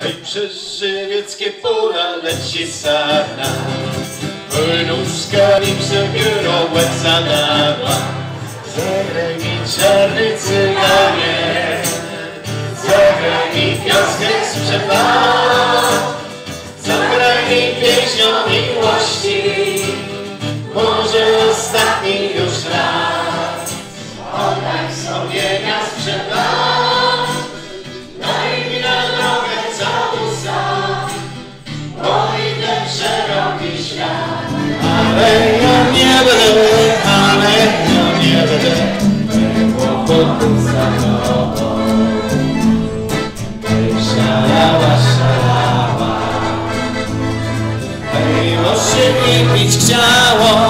Hej, przez żywieckie pola leci sarna Nóżkami przebiorą łeb za nama Zagraj mi czarny cyganie Zagraj mi Ale ja nie będę, ale ja nie będę Kłopotów za tobą Hej, szalała, szalała Hej, oszy mi pić chciała